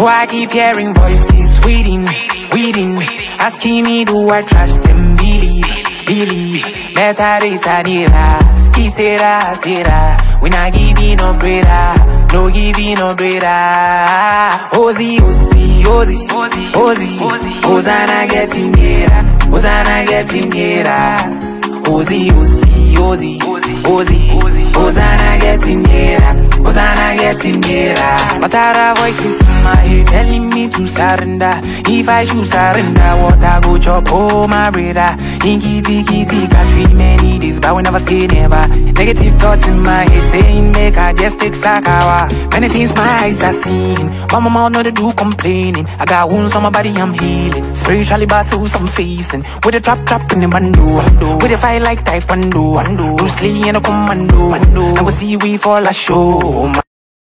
Oh, I keep hearing voices waiting, waiting, asking me do I trust them, believe, believe. Better this adira, he said I not giving no bread, no giving no bread. Ozzy, Ozzy, Ozzy, Ozzy, Ozzy, Hosanna getting nearer, Hosanna getting nearer. Ozzy, Ozzy, Ozzy, Ozzy, Nearer. But there are voices in my head telling me to surrender. If I should surrender, what I go chop, oh my brother. In kitty kitty, can't feel many days, but we never say never. Negative thoughts in my head saying make I just take sakawa. Many things my eyes are seeing, but my mouth know they do complaining. I got wounds on my body, I'm healing. Spiritually battles I'm facing. With a trap trap in the bando, with a fight like taekwondo. Bruce Lee and a commando. Now we see we fall a show.